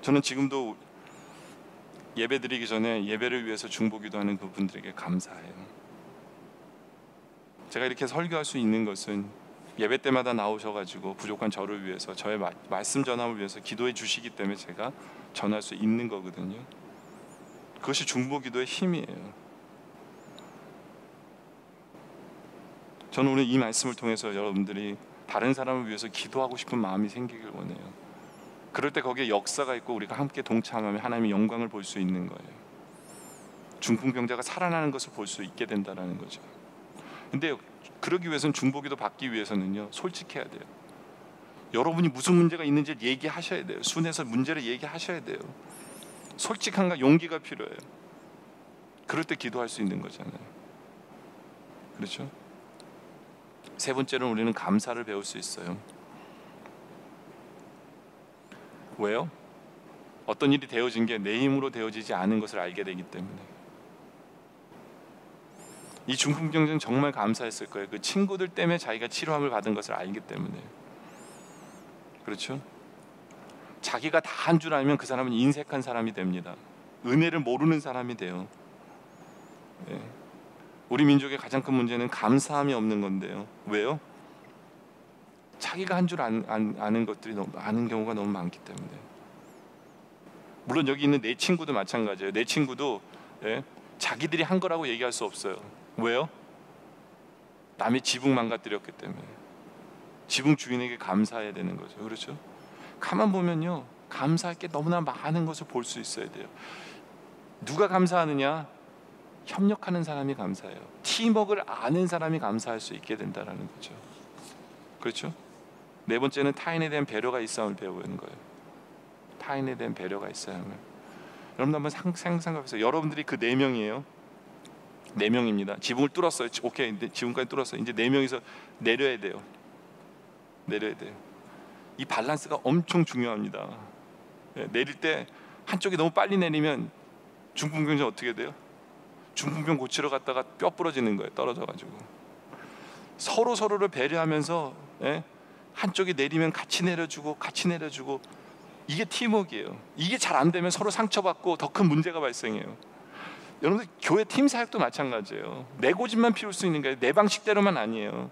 저는 지금도 예배 드리기 전에 예배를 위해서 중보기도하는 그분들에게 감사해요. 제가 이렇게 설교할 수 있는 것은 예배 때마다 나오셔가지고 부족한 저를 위해서 저의 마, 말씀 전함을 위해서 기도해 주시기 때문에 제가 전할 수 있는 거거든요. 그것이 중보 기도의 힘이에요. 저는 오늘 이 말씀을 통해서 여러분들이 다른 사람을 위해서 기도하고 싶은 마음이 생기길 원해요. 그럴 때 거기에 역사가 있고 우리가 함께 동참하면 하나님의 영광을 볼 수 있는 거예요. 중풍병자가 살아나는 것을 볼 수 있게 된다라는 거죠. 근데 그러기 위해서는 중보기도 받기 위해서는요 솔직해야 돼요. 여러분이 무슨 문제가 있는지 얘기하셔야 돼요. 순에서 문제를 얘기하셔야 돼요. 솔직함과 용기가 필요해요. 그럴 때 기도할 수 있는 거잖아요. 그렇죠? 세 번째로는 우리는 감사를 배울 수 있어요. 왜요? 어떤 일이 되어진 게 내 힘으로 되어지지 않은 것을 알게 되기 때문에. 이 중풍병자는 정말 감사했을 거예요. 그 친구들 때문에 자기가 치료함을 받은 것을 알기 때문에. 그렇죠? 자기가 다 한 줄 알면 그 사람은 인색한 사람이 됩니다. 은혜를 모르는 사람이 돼요. 예. 우리 민족의 가장 큰 문제는 감사함이 없는 건데요. 왜요? 자기가 한 줄 아는 것들이 너무 아는 경우가 너무 많기 때문에. 물론 여기 있는 내 친구도 마찬가지예요. 내 친구도 예, 자기들이 한 거라고 얘기할 수 없어요. 왜요? 남의 지붕 망가뜨렸기 때문에. 지붕 주인에게 감사해야 되는 거죠. 그렇죠? 가만 보면요. 감사할 게 너무나 많은 것을 볼 수 있어야 돼요. 누가 감사하느냐? 협력하는 사람이 감사해요. 팀워크를 아는 사람이 감사할 수 있게 된다라는 거죠. 그렇죠? 네 번째는 타인에 대한 배려가 있어을 배우는 거예요. 타인에 대한 배려가 있어야 함을. 여러분 한번 상상해 보세요. 여러분들이 그 네 명이에요. 네 명입니다. 지붕을 뚫었어요. 오케이, 지붕까지 뚫었어요. 이제 네 명이서 내려야 돼요. 내려야 돼요. 이 밸런스가 엄청 중요합니다. 네, 내릴 때 한쪽이 너무 빨리 내리면 중풍병자 어떻게 돼요? 중풍병 고치러 갔다가 뼈 부러지는 거예요. 떨어져 가지고 서로 서로를 배려하면서 예? 한쪽이 내리면 같이 내려주고 같이 내려주고 이게 팀워크예요. 이게 잘 안 되면 서로 상처받고 더 큰 문제가 발생해요. 여러분들 교회 팀 사역도 마찬가지예요. 내 고집만 피울 수 있는 게내 방식대로만 아니에요.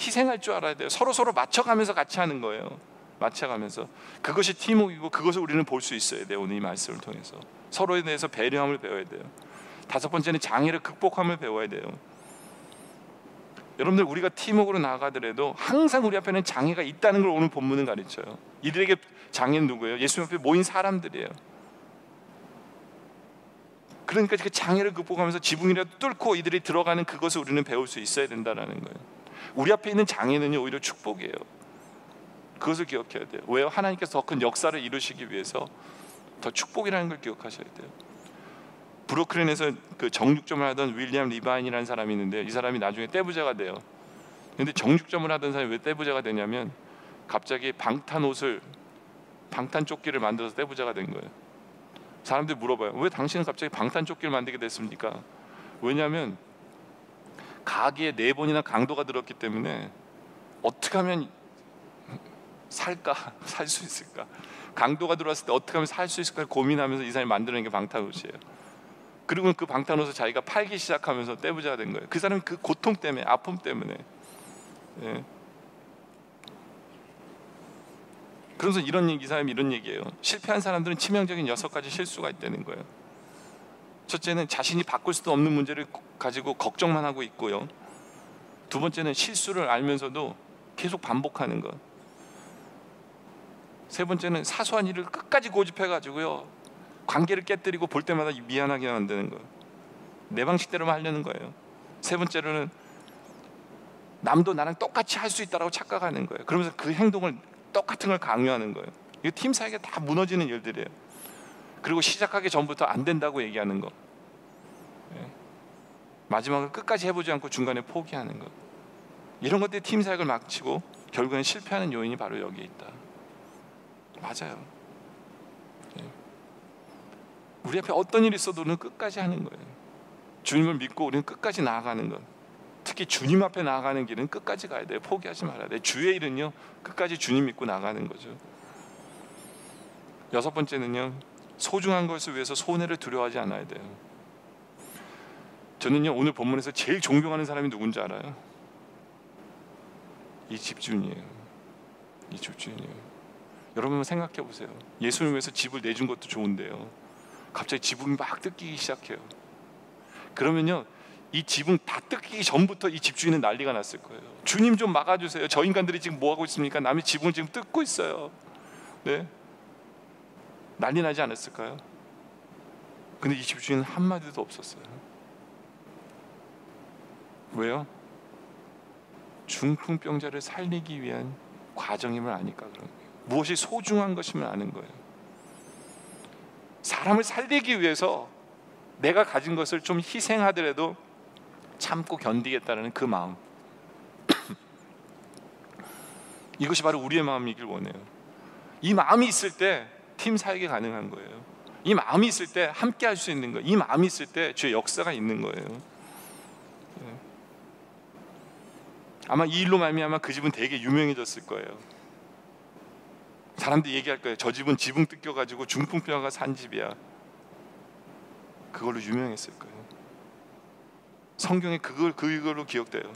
희생할 줄 알아야 돼요. 서로 서로 맞춰가면서 같이 하는 거예요. 맞춰가면서 그것이 팀워크이고 그것을 우리는 볼 수 있어야 돼요. 오늘 이 말씀을 통해서 서로에 대해서 배려함을 배워야 돼요. 다섯 번째는 장애를 극복함을 배워야 돼요. 여러분들 우리가 팀워크로 나아가더라도 항상 우리 앞에는 장애가 있다는 걸 오늘 본문은 가르쳐요. 이들에게 장애는 누구예요? 예수님 앞에 모인 사람들이에요. 그러니까 그 장애를 극복하면서 지붕이라도 뚫고 이들이 들어가는 그것을 우리는 배울 수 있어야 된다라는 거예요. 우리 앞에 있는 장애는요 오히려 축복이에요. 그것을 기억해야 돼요. 왜요? 하나님께서 더 큰 역사를 이루시기 위해서 더 축복이라는 걸 기억하셔야 돼요. 브루클린에서 그 정육점을 하던 윌리엄 리바인이라는 사람이 있는데 이 사람이 나중에 떼부자가 돼요. 근데 정육점을 하던 사람이 왜 떼부자가 되냐면 갑자기 방탄 옷을 방탄 조끼를 만들어서 떼부자가 된 거예요. 사람들이 물어봐요. 왜 당신은 갑자기 방탄 조끼를 만들게 됐습니까? 왜냐하면 가게에 네 번이나 강도가 들었기 때문에 어떻게 하면 살까 살 수 있을까 강도가 들어왔을 때 어떻게 하면 살 수 있을까 고민하면서 이 사람이 만드는 게 방탄 옷이에요. 그리고 그 방탄옷을 자기가 팔기 시작하면서 떼부자가 된 거예요. 그 사람이 그 고통 때문에 아픔 때문에. 예. 그래서 이런 사람이 이런 얘기예요. 실패한 사람들은 치명적인 여섯 가지 실수가 있다는 거예요. 첫째는 자신이 바꿀 수도 없는 문제를 가지고 걱정만 하고 있고요. 두 번째는 실수를 알면서도 계속 반복하는 것. 세 번째는 사소한 일을 끝까지 고집해 가지고요. 관계를 깨뜨리고 볼 때마다 미안하게 만드는 거예요. 내 방식대로만 하려는 거예요. 세 번째로는 남도 나랑 똑같이 할 수 있다라고 착각하는 거예요. 그러면서 그 행동을 똑같은 걸 강요하는 거예요. 이거 팀 사이가 다 무너지는 일들이에요. 그리고 시작하기 전부터 안 된다고 얘기하는 거. 예. 마지막을 끝까지 해보지 않고 중간에 포기하는 것. 이런 것들이 팀 사역을 막치고 결국엔 실패하는 요인이 바로 여기에 있다. 맞아요. 우리 앞에 어떤 일이 있어도 우리는 끝까지 하는 거예요. 주님을 믿고 우리는 끝까지 나아가는 것. 특히 주님 앞에 나아가는 길은 끝까지 가야 돼요. 포기하지 말아야 돼요. 주의 일은요 끝까지 주님 믿고 나가는 거죠. 여섯 번째는요 소중한 것을 위해서 손해를 두려워하지 않아야 돼요. 저는요 오늘 본문에서 제일 존경하는 사람이 누군지 알아요? 이 집주인이에요. 이 집주인이에요. 여러분 생각해 보세요. 예수를 위해서 집을 내준 것도 좋은데요. 갑자기 지붕이 막 뜯기기 시작해요. 그러면요 이 지붕 다 뜯기기 전부터 이 집주인은 난리가 났을 거예요. 주님 좀 막아주세요. 저 인간들이 지금 뭐 하고 있습니까? 남의 지붕을 지금 뜯고 있어요. 네, 난리 나지 않았을까요? 근데 이 집주인은 한 마디도 없었어요. 왜요? 중풍병자를 살리기 위한 과정임을 아니까 그런 거예요. 무엇이 소중한 것임을 아는 거예요. 사람을 살리기 위해서 내가 가진 것을 좀 희생하더라도 참고 견디겠다는 그 마음. 이것이 바로 우리의 마음이길 원해요. 이 마음이 있을 때 팀 사역이 가능한 거예요. 이 마음이 있을 때 함께 할 수 있는 거예요. 이 마음이 있을 때 주의 역사가 있는 거예요. 예. 아마 이 일로 말미암아 그 집은 되게 유명해졌을 거예요. 사람들이 얘기할 거예요. 저 집은 지붕 뜯겨가지고 중풍병가 산 집이야. 그걸로 유명했을 거예요. 성경에 그걸 그걸로 기억돼요.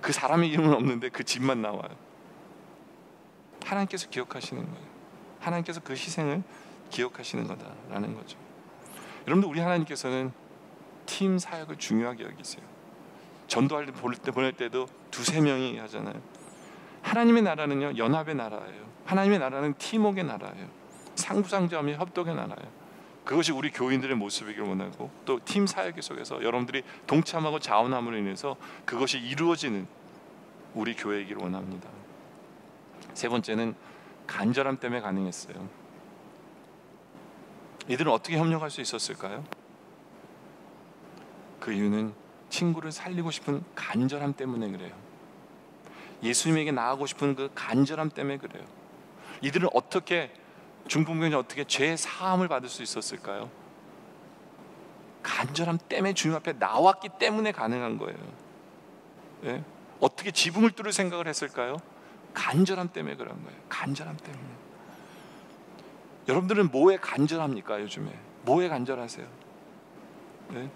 그 사람의 이름은 없는데 그 집만 나와요. 하나님께서 기억하시는 거예요. 하나님께서 그 희생을 기억하시는 거다라는 거죠. 여러분들 우리 하나님께서는 팀 사역을 중요하게 여기세요. 전도할 때 보낼, 때 보낼 때도 두세 명이 하잖아요. 하나님의 나라는요 연합의 나라예요. 하나님의 나라는 팀웍의 나라예요. 상부상조하며 협동의 나라예요. 그것이 우리 교인들의 모습이길 원하고 또 팀 사역 속에서 여러분들이 동참하고 자원함으로 인해서 그것이 이루어지는 우리 교회이길 원합니다. 세 번째는 간절함 때문에 가능했어요. 이들은 어떻게 협력할 수 있었을까요? 그 이유는 친구를 살리고 싶은 간절함 때문에 그래요. 예수님에게 나아가고 싶은 그 간절함 때문에 그래요. 이들은 어떻게 중풍병자 어떻게 죄 사함을 받을 수 있었을까요? 간절함 때문에 주님 앞에 나왔기 때문에 가능한 거예요. 네? 어떻게 지붕을 뚫을 생각을 했을까요? 간절함 때문에 그런 거예요. 간절함 때문에. 여러분들은 뭐에 간절합니까 요즘에? 뭐에 간절하세요? 네?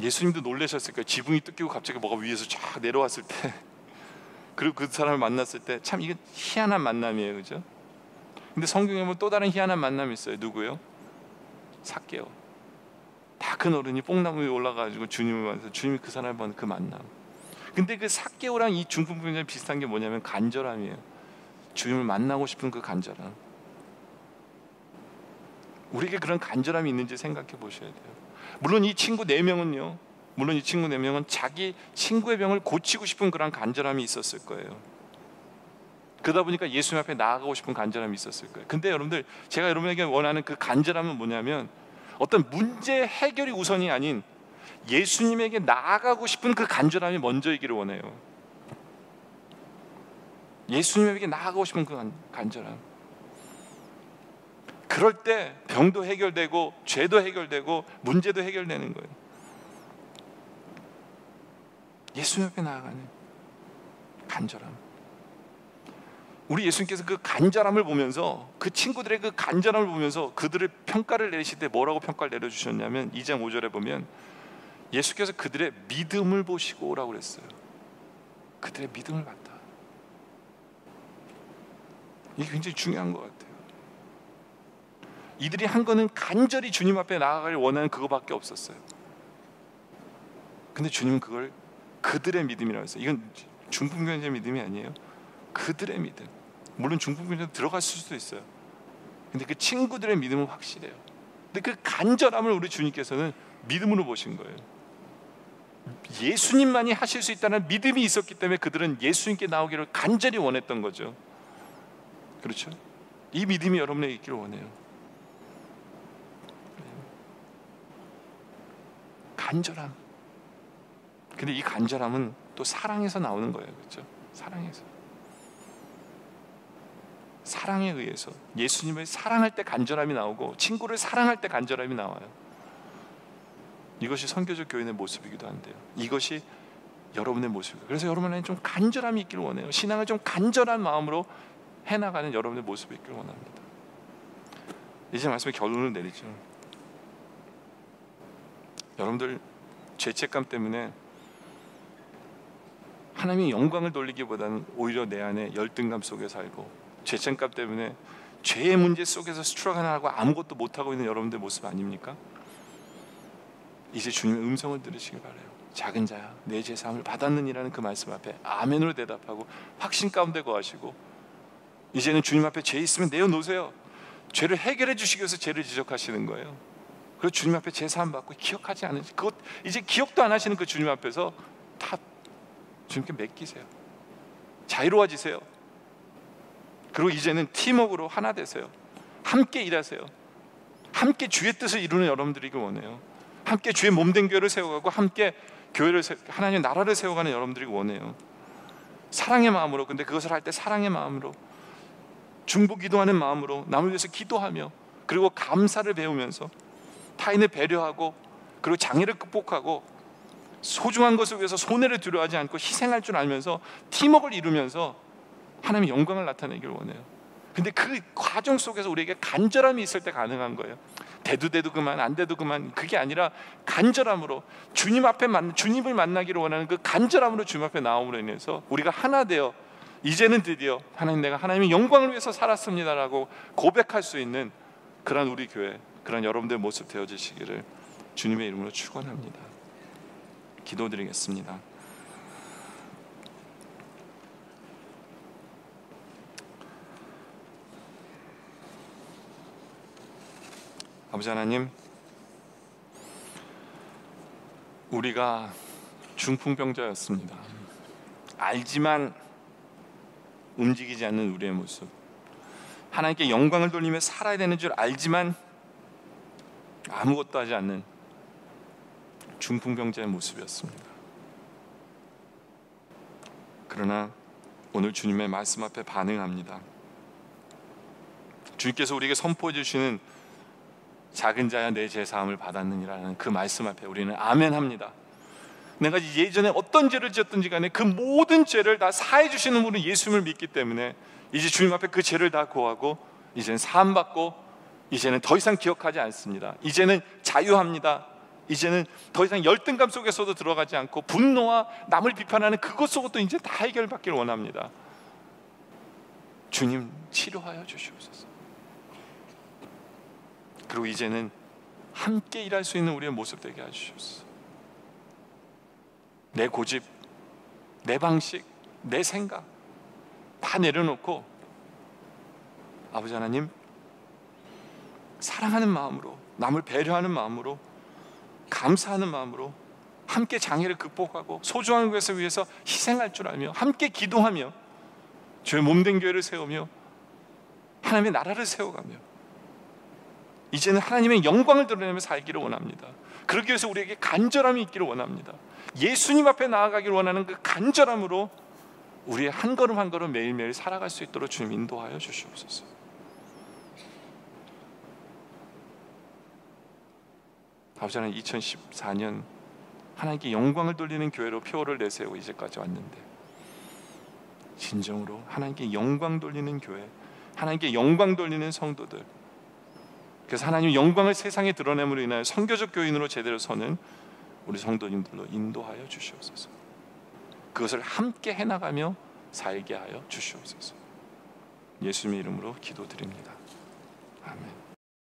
예수님도 놀라셨을 거예요. 지붕이 뜯기고 갑자기 뭐가 위에서 쫙 내려왔을 때, 그리고 그 사람을 만났을 때 참 이게 희한한 만남이에요, 그죠? 근데 성경에 보면 또 다른 희한한 만남이 있어요. 누구요? 삭개요. 다 큰 어른이 뽕나무 위에 올라가지고 주님을 만나서 주님이 그 사람을 보는 그 만남. 근데 그 삭개오랑 이 중풍병자 비슷한 게 뭐냐면 간절함이에요. 주님을 만나고 싶은 그 간절함. 우리에게 그런 간절함이 있는지 생각해 보셔야 돼요. 물론 이 친구 네 명은요. 물론 이 친구 네 명은 자기 친구의 병을 고치고 싶은 그런 간절함이 있었을 거예요. 그러다 보니까 예수님 앞에 나아가고 싶은 간절함이 있었을 거예요. 근데 여러분들 제가 여러분에게 원하는 그 간절함은 뭐냐면 어떤 문제 해결이 우선이 아닌 예수님에게 나아가고 싶은 그 간절함이 먼저이기를 원해요. 예수님에게 나아가고 싶은 그 간절함. 그럴 때 병도 해결되고 죄도 해결되고 문제도 해결되는 거예요. 예수님 앞에 나아가는 간절함. 우리 예수님께서 그 간절함을 보면서 그 친구들의 그 간절함을 보면서 그들의 평가를 내리실 때 뭐라고 평가를 내려주셨냐면 2장 5절에 보면 예수께서 그들의 믿음을 보시고라고 그랬어요. 그들의 믿음을 봤다. 이게 굉장히 중요한 것 같아요. 이들이 한 거는 간절히 주님 앞에 나아가길 원하는 그거밖에 없었어요. 근데 주님은 그걸 그들의 믿음이라고 했어요. 이건 중풍병자 믿음이 아니에요. 그들의 믿음. 물론 중풍병자 들어갔을 수도 있어요. 근데 그 친구들의 믿음은 확실해요. 근데 그 간절함을 우리 주님께서는 믿음으로 보신 거예요. 예수님만이 하실 수 있다는 믿음이 있었기 때문에 그들은 예수님께 나오기를 간절히 원했던 거죠. 그렇죠? 이 믿음이 여러분에게 있기를 원해요. 간절함. 근데 이 간절함은 또 사랑에서 나오는 거예요. 그렇죠? 사랑에서. 사랑에 의해서 예수님을 사랑할 때 간절함이 나오고 친구를 사랑할 때 간절함이 나와요. 이것이 선교적 교인의 모습이기도 한데요. 이것이 여러분의 모습이에요. 그래서 여러분 안에 좀 간절함이 있기를 원해요. 신앙을 좀 간절한 마음으로 해나가는 여러분의 모습이 있기를 원합니다. 이제 말씀의 결론을 내리죠. 여러분들 죄책감 때문에 하나님의 영광을 돌리기보다는 오히려 내 안에 열등감 속에 살고 죄책감 때문에 죄의 문제 속에서 스트럭하고 아무것도 못하고 있는 여러분들 모습 아닙니까? 이제 주님의 음성을 들으시길 바래요. 작은 자야 내 제사함을 받았느니라는 그 말씀 앞에 아멘으로 대답하고 확신 가운데 거하시고 이제는 주님 앞에 죄 있으면 내어놓으세요. 죄를 해결해 주시기 위해서 죄를 지적하시는 거예요. 그리고 주님 앞에 제사함 받고 기억하지 않으 그것 이제 기억도 안 하시는 그 주님 앞에서 다 주님께 맡기세요. 자유로워지세요. 그리고 이제는 팀워크로 하나 되세요. 함께 일하세요. 함께 주의 뜻을 이루는 여러분들이길 원해요. 함께 주의 몸된 교회를 세워가고 함께 교회를 세, 하나님의 나라를 세워가는 여러분들이 원해요. 사랑의 마음으로 근데 그것을 할 때 사랑의 마음으로 중보 기도하는 마음으로 남을 위해서 기도하며 그리고 감사를 배우면서 타인을 배려하고 그리고 장애를 극복하고 소중한 것을 위해서 손해를 두려워하지 않고 희생할 줄 알면서 팀워크를 이루면서 하나님의 영광을 나타내기를 원해요. 근데 그 과정 속에서 우리에게 간절함이 있을 때 가능한 거예요. 대도 대도 그만 안 돼도 그만 그게 아니라 간절함으로 주님 앞에 만 주님을 만나기를 원하는 그 간절함으로 주님 앞에 나옴으로 인해서 우리가 하나 되어 이제는 드디어 하나님 내가 하나님의 영광을 위해서 살았습니다라고 고백할 수 있는 그런 우리 교회 그런 여러분들 모습 되어지시기를 주님의 이름으로 축원합니다. 기도드리겠습니다. 아버지 하나님, 우리가 중풍병자였습니다. 알지만 움직이지 않는 우리의 모습. 하나님께 영광을 돌리며 살아야 되는 줄 알지만 아무것도 하지 않는 중풍병자의 모습이었습니다. 그러나 오늘 주님의 말씀 앞에 반응합니다. 주님께서 우리에게 선포해 주시는 작은 자야 내 제사함을 받았느니라는 그 말씀 앞에 우리는 아멘합니다. 내가 예전에 어떤 죄를 지었든지 간에 그 모든 죄를 다 사해 주시는 분은 예수님을 믿기 때문에 이제 주님 앞에 그 죄를 다 고하고 이제는 사함 받고 이제는 더 이상 기억하지 않습니다. 이제는 자유합니다. 이제는 더 이상 열등감 속에서도 들어가지 않고 분노와 남을 비판하는 그것 속으로도 이제 다 해결받기를 원합니다. 주님 치료하여 주시옵소서. 그리고 이제는 함께 일할 수 있는 우리의 모습 되게 해주시옵소서. 내 고집, 내 방식, 내 생각 다 내려놓고 아버지 하나님 사랑하는 마음으로 남을 배려하는 마음으로 감사하는 마음으로 함께 장애를 극복하고 소중한 것을 위해서 희생할 줄 알며 함께 기도하며 주의 몸된 교회를 세우며 하나님의 나라를 세워가며 이제는 하나님의 영광을 드러내며 살기를 원합니다. 그러기 위해서 우리에게 간절함이 있기를 원합니다. 예수님 앞에 나아가기를 원하는 그 간절함으로 우리의 한 걸음 한 걸음 매일매일 살아갈 수 있도록 주님 인도하여 주시옵소서. 하나님 2014년 하나님께 영광을 돌리는 교회로 표를 내세우고 이제까지 왔는데 진정으로 하나님께 영광 돌리는 교회 하나님께 영광 돌리는 성도들 그래서 하나님 영광을 세상에 드러냄으로 인하여 선교적 교인으로 제대로 서는 우리 성도님들로 인도하여 주시옵소서. 그것을 함께 해나가며 살게 하여 주시옵소서. 예수님의 이름으로 기도드립니다. 아멘.